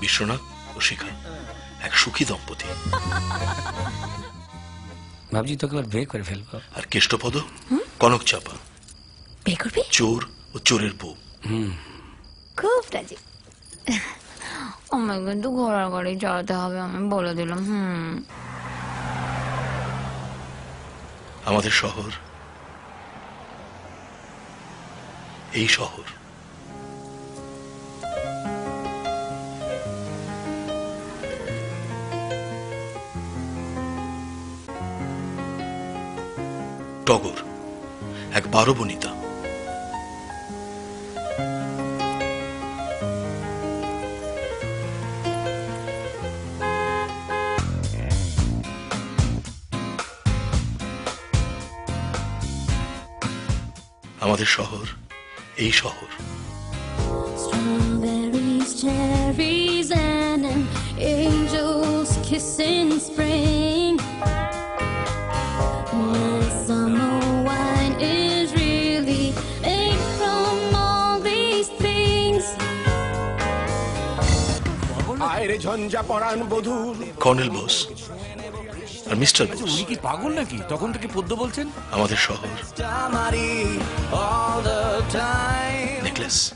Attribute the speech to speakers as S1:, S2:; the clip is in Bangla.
S1: বিশ্বনাথ ও শিখা এক সুখী দম্পতি।
S2: ভাবছি তোকে এবার বিয়ে করে ফেলব।
S1: আর কেষ্টপদ কনক চাপা
S3: বিয়ে করবি?
S1: চোর ও চোরের বউ।
S3: খুব রাজি। আমায় কিন্তু ঘোড়ার গাড়ি চালাতে হবে আমি বলে দিলাম হুম।
S1: আমাদের শহর এই শহর। টগর এক বারো বনিতা আমাদের শহর এই শহর
S4: Strawberries, cherries, and an angel's kiss in spring.
S5: আয়রে ঝঞ্ঝা পরাণ বধূর
S1: কর্নেল বোস আর মিস্টার বোস।
S6: উনি কি পাগল নাকি? তখন থেকে পদ্য বলছেন?
S1: আমাদের শহর। নেকলেস।